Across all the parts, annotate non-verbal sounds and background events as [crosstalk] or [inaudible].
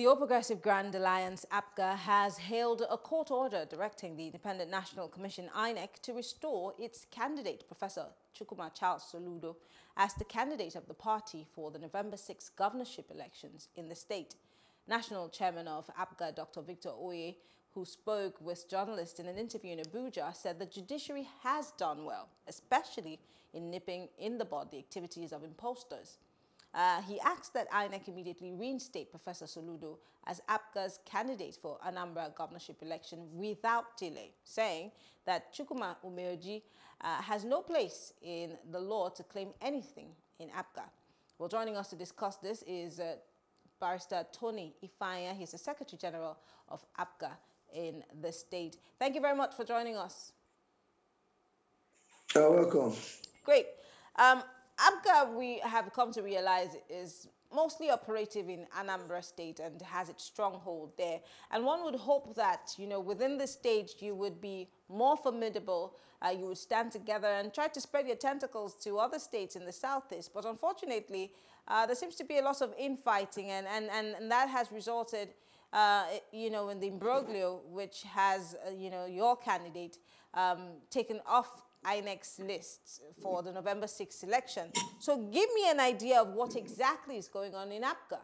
The All Progressive Grand Alliance, APGA, has hailed a court order directing the Independent National Commission, INEC, to restore its candidate, Professor Chukwuma Charles Soludo, as the candidate of the party for the November 6 governorship elections in the state. National Chairman of APGA, Dr. Victor Oye, who spoke with journalists in an interview in Abuja, said the judiciary has done well, especially in nipping in the bud the activities of imposters. Uh, he asked that INEC immediately reinstate Professor Soludo as APGA's candidate for Anambra governorship election without delay, saying that Chukwuma Umeoji uh, has no place in the law to claim anything in APGA. Well, joining us to discuss this is uh, Barrister Tony Ifeanya. He's the Secretary General of APGA in the state. Thank you very much for joining us. You're welcome. Great. Um, APGA, we have come to realize, is mostly operative in Anambra State and has its stronghold there. And one would hope that, you know, within the state you would be more formidable, uh, you would stand together and try to spread your tentacles to other states in the southeast. But unfortunately, uh, there seems to be a lot of infighting and, and, and, and that has resulted, uh, you know, in the imbroglio, which has, uh, you know, your candidate um, taken off INEC's list for the November 6th election. So give me an idea of what exactly is going on in APGA.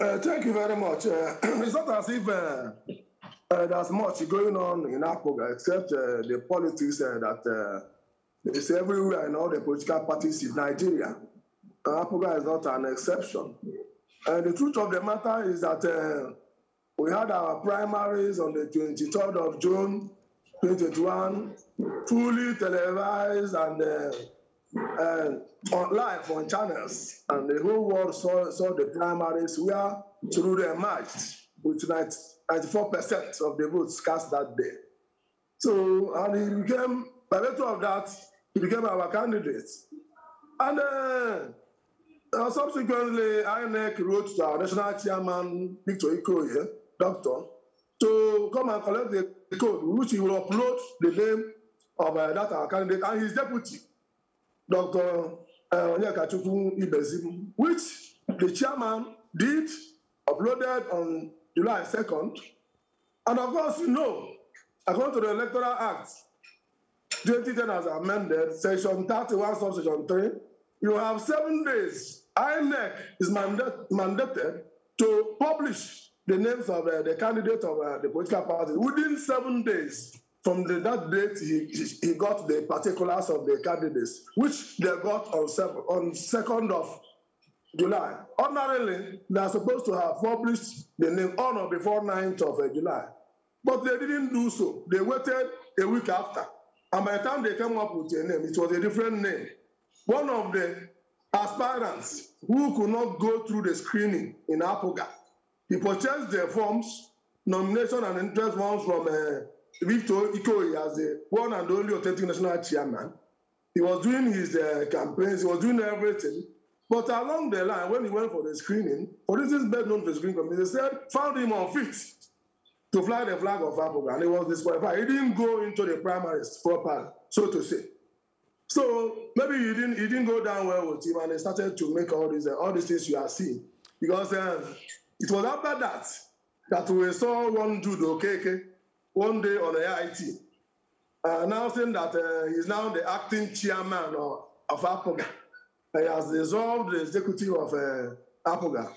Uh, thank you very much. Uh, [clears throat] it's not as if uh, uh there's much going on in APGA except uh, the politics uh, that is everywhere in all the political parties in Nigeria. APGA is not an exception. And the truth of the matter is that we had our primaries on the 23rd of June 2021, fully televised and uh, uh, on live on channels. And the whole world saw, saw the primaries where Soludo emerged with 94% of the votes cast that day. So, and he became, by virtue of that, he became our candidate. And uh, uh, subsequently, INEC wrote to our national chairman, Victor Ike Oye, doctor, to come and collect the code, which he will upload the name of uh, that candidate and his deputy, Dr. Uh, Onyekachukwu Ibezim, which the chairman did, uploaded on July 2nd. And of course, you know, according to the Electoral Act, 2010 as amended, section 31, subsection 3, you have seven days. INEC is mandat mandated to publish the names of uh, the candidate of uh, the political party. Within seven days from the, that date, he, he got the particulars of the candidates, which they got on, on 2nd of July. Ordinarily, they are supposed to have published the name on or before 9th of uh, July. But they didn't do so. They waited a week after. And by the time they came up with a name, it was a different name. One of the aspirants who could not go through the screening in APGA he purchased the forms, nomination and interest forms from uh, Victor Ike Oye as the one and only authentic national chairman. He was doing his uh, campaigns, he was doing everything. But along the line, when he went for the screening, for instance, best known for the screening committee, they said, found him unfit to fly the flag of APGA, and he was disqualified. He didn't go into the primaries properly, so to say. So maybe he didn't, he didn't go down well with him, and they started to make all these, uh, all these things you are seeing. Because uh, it was after that that we saw one dude, Okeke, one day on the AIT, uh, announcing that uh, he's now the acting chairman of, of APGA. He has dissolved the executive of uh, APGA,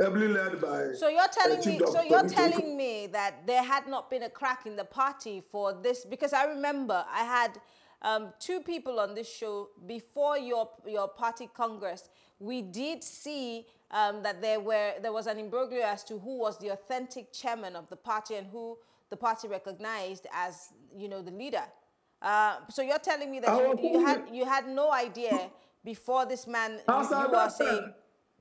heavily led by. So you're telling me. So you're telling me that there had not been a crack in the party for this because I remember I had um, two people on this show before your your party congress. We did see um, that there were there was an imbroglio as to who was the authentic chairman of the party and who the party recognized as you know the leader. Uh, so you're telling me that you, you, had you had no idea before this man as you, you were saying.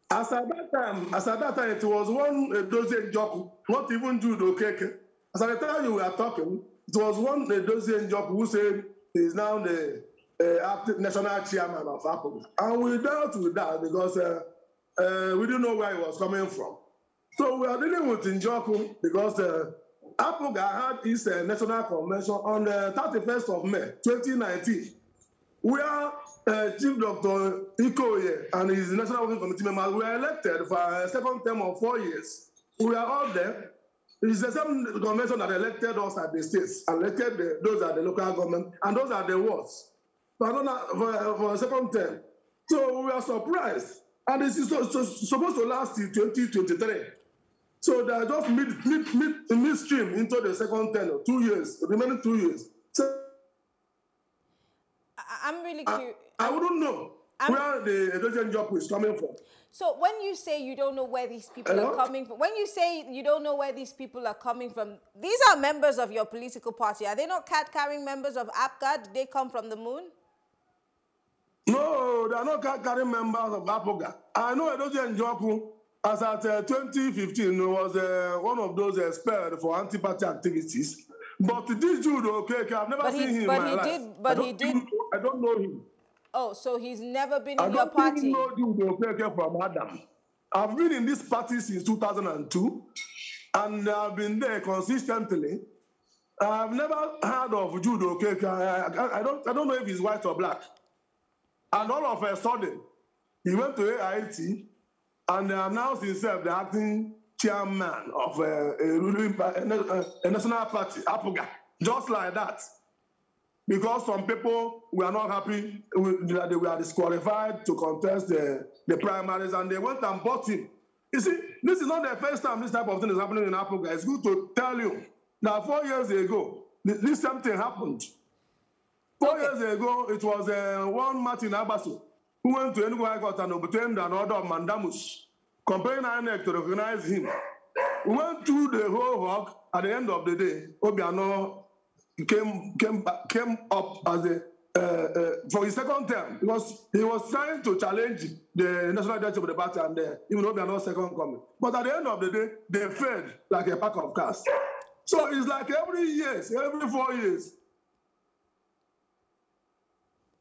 As at that time, as at that time, it was one uh, dozen job, not even Jude Okeke. As at the time you were talking, it was one uh, dozen job who said is now the uh, active national chairman of APGA. And we dealt with that because uh, uh, we didn't know where he was coming from. So we are dealing with Njoku because uh, APGA had his uh, national convention on the 31st of May 2019. where uh, Chief Dr. Ike Oye and his National Working Committee members were elected for a second term of four years. We are all there. It's the same convention that elected us at the states, elected the, those at the local government, and those are the wards. For, another, for, for a second term. So we are surprised. And this is so, so, supposed to last till 2023. So they are just mid, mid, mid, midstream into the second term, two years, remaining two years. So I'm really curious. I, I wouldn't know I'm, where the Edozie Njoku is coming from. So when you say you don't know where these people Hello? are coming from, when you say you don't know where these people are coming from, these are members of your political party. Are they not card-carrying members of APGA? Did they come from the moon? No, they are not card-carrying members of APGA. I know Edozie Njoku, as at uh, 2015, was uh, one of those expelled for anti-party activities. But this Jude Okeke, I've never but seen he, him but in my he life. Did, but he did. I don't know him. Oh, so he's never been I in your party? I don't know okay from Adam. I've been in this party since 2002, and I've been there consistently. I've never heard of Jude Okeke. I, I, don't, I don't know if he's white or black. And all of a sudden, he went to AIT and announced himself the acting chairman of a, a ruling a, a national party, APGA, just like that. Because some people were not happy with, that they were disqualified to contest the, the primaries and they went and bought him. You see, this is not the first time this type of thing is happening in Africa. It's good to tell you that four years ago, this same thing happened. Four okay. years ago, it was uh, one Martin Agbaso who went to Enugu High Court and obtained an order of mandamus comparing INEC to recognize him. We went through the whole hog. At the end of the day, Obiano came came came up as a uh, uh, for his second term because he was trying to challenge the national leadership of the party and uh, even Obiano second coming. But at the end of the day, they failed like a pack of cards. So it's like every years, every four years,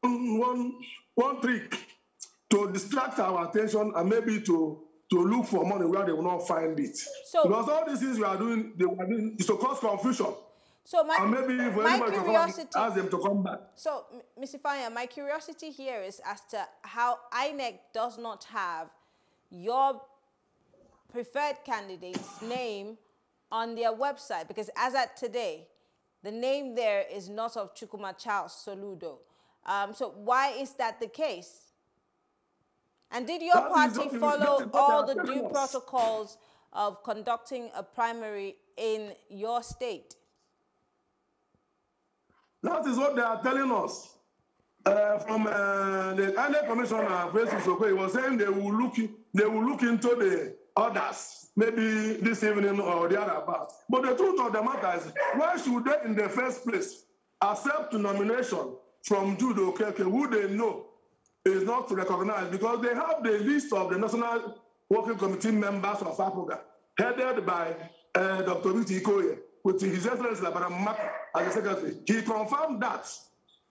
one one trick to distract our attention and maybe to to look for money where they will not find it. So, because all these things we are doing, they were doing is to cause confusion. So my, maybe my curiosity, ask them to come back. So, Mr. Ifeanya, my curiosity here is as to how INEC does not have your preferred candidate's name on their website because as at today, the name there is not of Chukwuma Charles Soludo. Um, so why is that the case? And did your party follow all the due protocols of conducting a primary in your state? That is what they are telling us. Uh, from uh, the INEC commissioner, Festus Okoye, he was saying they will look they will look into the orders maybe this evening or the other about. But the truth of the matter is, why should they in the first place accept nomination from Jude Okeke, who they know is not recognized because they have the list of the National Working Committee members of APGA, headed by uh, Dr. Ruti Ike Oye, with His Excellency Labaran Maku as the secretary. He confirmed that.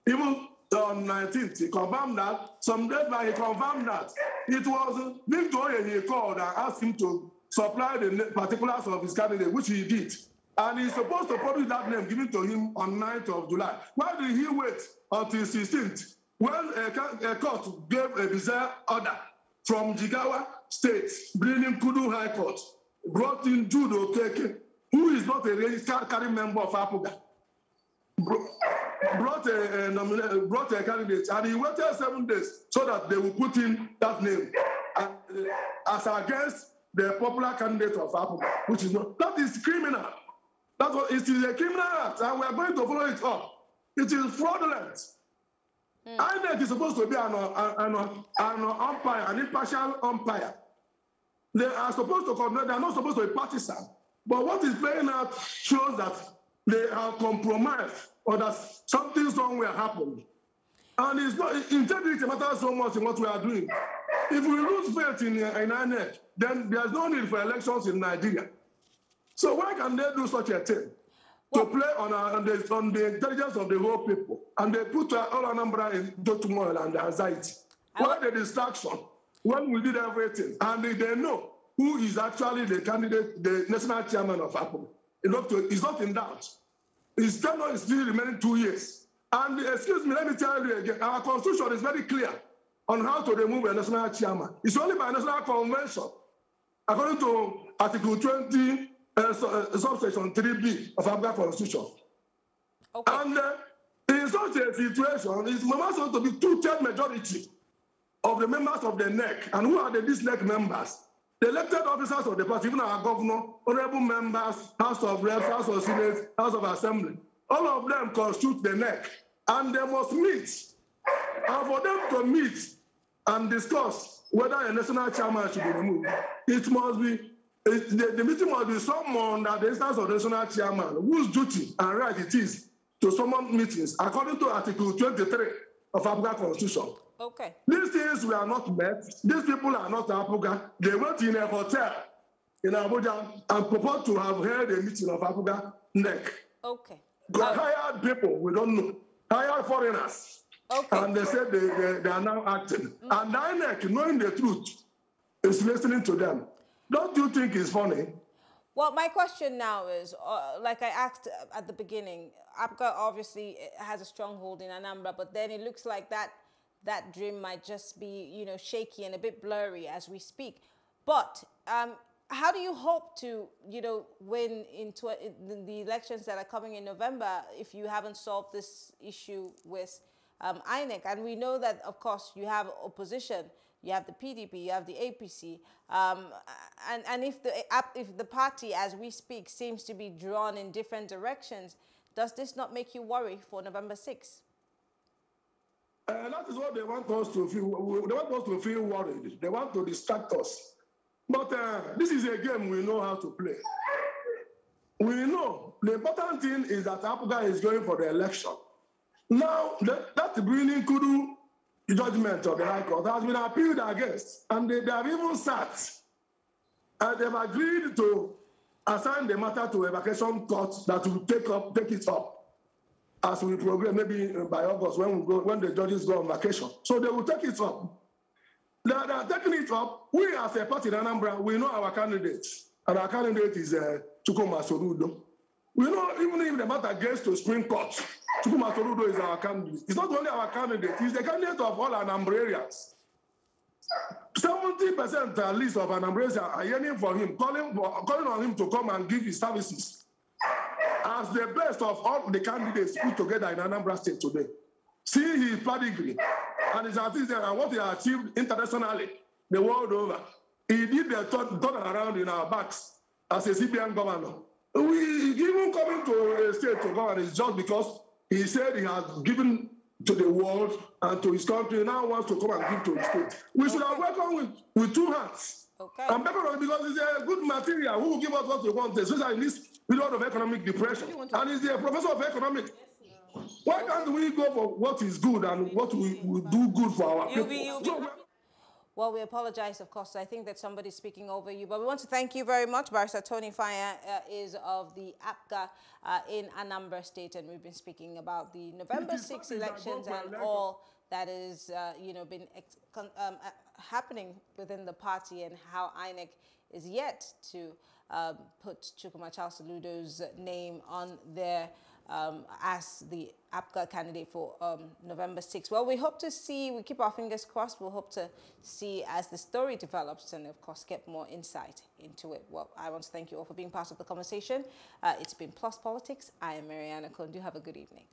Even on 19th, he confirmed that. Some days back, he confirmed that. It was Victor he called and asked him to supply the particulars of his candidate, which he did. And he's supposed to publish that name given to him on 9th of July. Why did he wait until 16th when a, a court gave a bizarre order from Jigawa State, Birnin Kudu High Court, brought in Jude Okeke, who is not a registered carrying member of APGA, brought a, a brought a candidate, and he waited seven days so that they will put in that name as, as against the popular candidate of APGA, which is not. That is criminal. It is a criminal act, and we are going to follow it up. It is fraudulent. Mm. INEC is supposed to be an, an, an, an umpire, an impartial umpire. They are supposed to coordinate, they are not supposed to be partisan. But what is playing out shows that they are compromised or that something somewhere happened. And it's not integrity matters so much in what we are doing. If we lose faith in, in INEC, then there's no need for elections in Nigeria. So why can they do such a thing? to play on, uh, on, the, on the intelligence of the whole people. And they put uh, all number into turmoil and anxiety. Why the distraction? When we did everything, and they, they know who is actually the candidate, the national chairman of APGA. It's not, in doubt. His tenure is still remaining two years. And excuse me, let me tell you again, our constitution is very clear on how to remove a national chairman. It's only by national convention, according to Article 20, uh, uh, subsection 3B of our constitution. Okay. And uh, in such a situation, it's must to be two-third majority of the members of the NEC. And who are the, NEC members? The elected officers of the party, even our governor, honorable members, House of Reps, House of Senate, House of Assembly, all of them constitute the NEC, And they must meet. And for them to meet and discuss whether a national chairman should be removed, it must be it, the, the meeting must be someone at the instance of the national chairman whose duty and right it is to summon meetings according to Article 23 of African Constitution. Okay. These things were not met. These people are not APGA. They went in a hotel in Abuja and purport to have held a meeting of APGA NEC. Okay. They uh, hired people we don't know. Hired foreigners. Okay. And they said they, they, they are now acting. Mm. And INEC, knowing the truth, is listening to them. Don't you think it's funny? Well, my question now is, uh, like I asked at the beginning, APGA obviously has a stronghold in Anambra, but then it looks like that that dream might just be, you know, shaky and a bit blurry as we speak. But um, how do you hope to, you know, win in, in, the elections that are coming in November if you haven't solved this issue with um, INEC? And we know that, of course, you have opposition. You have the PDP, you have the APC, um, and and if the if the party, as we speak, seems to be drawn in different directions, does this not make you worry for November 6th? Uh, that is what they want us to feel. They want us to feel worried. They want to distract us. But uh, this is a game we know how to play. We know the important thing is that APGA is going for the election. Now, that, that Birnin Kudu judgment of the High Court has been appealed against, and they, they have even sat and they've agreed to assign the matter to a vacation court that will take up take it up as we progress, maybe by August when we go, when the judges go on vacation. So they will take it up. They are, taking it up. We as a party in Anambra, we know our candidates, and our candidate is uh, Chukwuma Soludo. We know even if the matter gets to Supreme Court, Chukwuma Soludo is our candidate. He's not only our candidate, he's the candidate of all Anambrarians. 70% at least of Anambrarians are yearning for him, calling, for, calling on him to come and give his services as the best of all the candidates put together in Anambra State today. See his pedigree and his achievement and what he achieved internationally, the world over. He did the turn, turn around in our backs as a CBN governor. We even coming to a state to govern is just because he said he has given to the world and to his country, now wants to come and give to his state. We should have welcomed with, with two hands. Okay. And because it's a good material who will give us what we want, especially in this period of economic depression. And he's a professor of economics. Why can't we go for what is good and what we will do good for our people? Well, we apologize, of course. I think that somebody's speaking over you. But we want to thank you very much. Barrister Tony Ifeanya uh, is of the APGA uh, in Anambra State. And we've been speaking about the November 6 elections and all that is, uh, you know, been um, uh, happening within the party and how INEC is yet to um, put Chukwuma Charles Soludo's name on there um, as the APGA candidate for um, November 6th. Well, we hope to see, we keep our fingers crossed, we'll hope to see as the story develops and, of course, get more insight into it. Well, I want to thank you all for being part of the conversation. Uh, it's been Plus Politics. I am Mariana Kundu. Have a good evening.